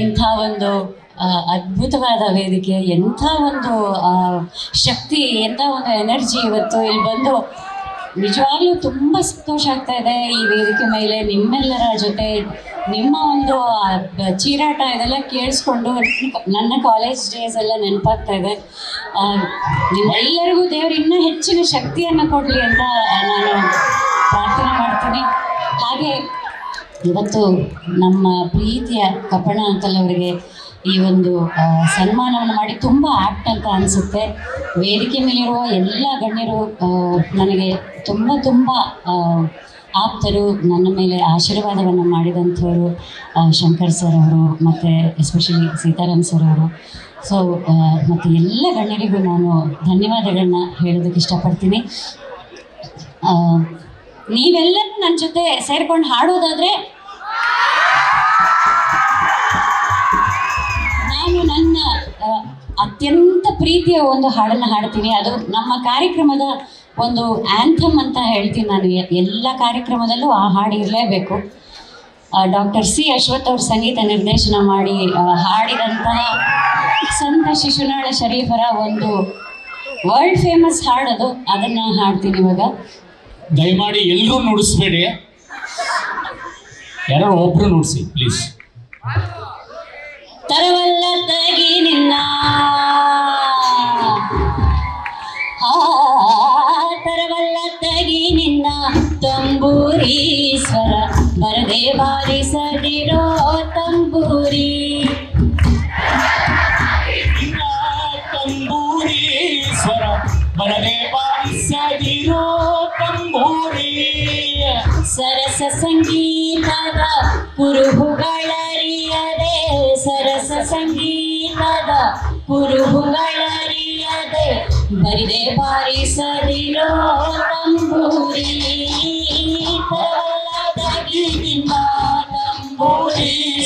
ಇಂಥ ಒಂದು ಅದ್ಭುತವಾದ ವೇದಿಕೆ, ಎಂಥ ಒಂದು ಶಕ್ತಿ, ಎಂಥ ಒಂದು ಎನರ್ಜಿ ಇವತ್ತು ಇಲ್ಲಿ ಬಂದು ನಿಜವಾಗ್ಲೂ ತುಂಬ ಸಂತೋಷ ಆಗ್ತಾ ಇದೆ ಈ ವೇದಿಕೆ ಮೇಲೆ. ನಿಮ್ಮೆಲ್ಲರ ಜೊತೆ ನಿಮ್ಮ ಒಂದು ಚೀರಾಟ ಇದೆಲ್ಲ ಕೇಳಿಸ್ಕೊಂಡು ನನ್ನ ಕಾಲೇಜ್ ಡೇಸ್ ಎಲ್ಲ ನೆನಪಾಗ್ತಾ ಇದೆ. ನಿಮ್ಮೆಲ್ಲರಿಗೂ ದೇವರು ಇನ್ನೂ ಹೆಚ್ಚಿನ ಶಕ್ತಿಯನ್ನು ಕೊಡಲಿ ಅಂತ ನಾನು ಇವತ್ತು ನಮ್ಮ ಪ್ರೀತಿಯ ಕಪಣ ಅಂಕಲ್ ಅವರಿಗೆ ಈ ಒಂದು ಸನ್ಮಾನವನ್ನು ಮಾಡಿ ತುಂಬ ಆ್ಯಕ್ಟ್ ಅಂತ ಅನಿಸುತ್ತೆ. ವೇದಿಕೆ ಮೇಲಿರುವ ಎಲ್ಲ ಗಣ್ಯರು ನನಗೆ ತುಂಬ ತುಂಬ ಆಪ್ತರು, ನನ್ನ ಮೇಲೆ ಆಶೀರ್ವಾದವನ್ನು ಮಾಡಿದಂಥವರು ಶಂಕರ್ ಸರ್ ಅವರು, ಮತ್ತು ಎಸ್ಪೆಷಲಿ ಸೀತಾರಾಮ್ ಸರ್ ಅವರು. ಸೊ ಮತ್ತು ಎಲ್ಲ ಗಣ್ಯರಿಗೂ ನಾನು ಧನ್ಯವಾದಗಳನ್ನ ಹೇಳೋದಕ್ಕೆ ಇಷ್ಟಪಡ್ತೀನಿ. ನೀವೆಲ್ಲರೂ ನನ್ನ ಜೊತೆ ಸೇರ್ಕೊಂಡು ಹಾಡೋದಾದ್ರೆ ಪ್ರೀತಿಯ ಒಂದು ಹಾಡನ್ನು ಹಾಡ್ತೀನಿ. ಅದು ನಮ್ಮ ಕಾರ್ಯಕ್ರಮದ ಒಂದು ಆ್ಯಂಥಮ್ ಅಂತ ಹೇಳ್ತೀನಿ ನಾನು. ಎಲ್ಲ ಕಾರ್ಯಕ್ರಮದಲ್ಲೂ ಆ ಹಾಡು ಇರಲೇಬೇಕು. ಡಾಕ್ಟರ್ ಸಿ ಅಶ್ವಥ್ ಅವ್ರ ಸಂಗೀತ ನಿರ್ದೇಶನ ಮಾಡಿ ಹಾಡಿದಂತಹ ಸಂತ ಶಿಶುನಾಳ ಶರೀಫರ ಒಂದು ವರ್ಲ್ಡ್ ಫೇಮಸ್ ಹಾಡದು ಅದನ್ನು ಹಾಡ್ತೀನಿ ಇವಾಗ. ದಯಮಾಡಿ ಎಲ್ಲರೂ ನುಡಿಸ್ಬೇಡಿ. ಯಾರೋ ಒಬ್ರು ನುಡಿಸಿ ಪ್ಲೀಸ್ ತರವಲ್ಲ ಬರದೆ ಬಾರಿಸದಿರೋ ತಂಬೂರಿ ತಂಬೂರಿ ಸ್ವರ ಬರದೆ ಬಾರಿಸದಿರೋ ತಂಬೂರಿ ಸರಸ ಸಂಗೀತದ ಕುರುಹುಗಳರಿಯದೆ ಸರಸ ಸಂಗೀತದ ಕುರುಹುಗಳರಿಯದೆ ಬರಿದೆ ಬಾರಿಸದಿರೋ ತಂಬೂರಿ ತಂಬೂರಿ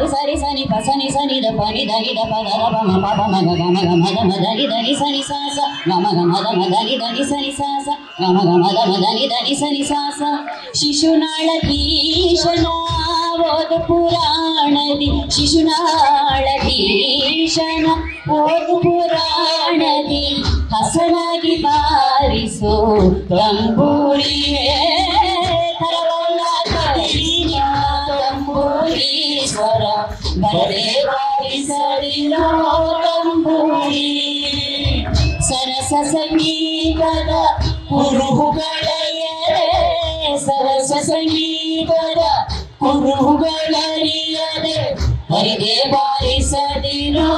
ಪರಿ ಸರಿ ಸನಿ ಪ, ಸನಿ ಸನಿ, ದ ಪನಿ ದ ಪದ ದ ಪಮ ಪ ಪ ಮ, ಗ ಗ, ಮ ಧನಿ ಧನಿ ಸನಿ ಸಾಸ ಗಮ ಗಮ ಮ ಧನಿ ಧನಿ ಸನಿ ಸಾಸ ಗಮ ಗಮ ಮ ಧನಿ ಧನಿ ಸನಿ ಸಾಸ ಶಿಶುನಾಳ ಭೀಷಣ ಪುರಾಣದಿ ಶಿಶುನಾಳ ಭೀಷಣ ಪುರಾಣದಿ ಹಸನಾಗಿ ಬಾರಿಸೋ ತಂಬೂರಿಯೇ ತರವಲ್ಲ ಕೈಯ ತಂಬೂರಿ ಸ್ವರ ಬರದೆ ಬಾರಿಸದಿರೋ ತಂಬೂರಿ ಸರಸ ಸಂಗೀತದ ಕುರುಹುಗಳೆಯರೆ ಸರಸ ಸಂಗೀತದ ಕುರುಹುಗಳರಿಯದೆ ಬರಿದೆ ಬಾರಿಸದಿರೋ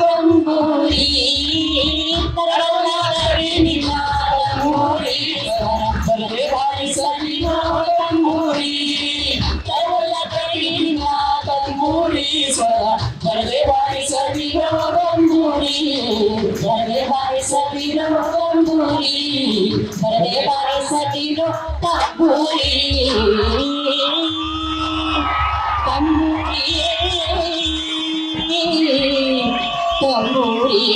ತಂಬೂರಿ Bade bade sabino tamburi, bade bade sabino tamburi, tamburi, tamburi.